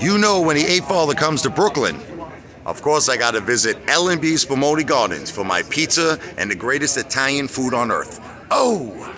You know when the Apefather comes to Brooklyn, of course I gotta visit L&B Spumoni Gardens for my pizza and the greatest Italian food on earth. Oh!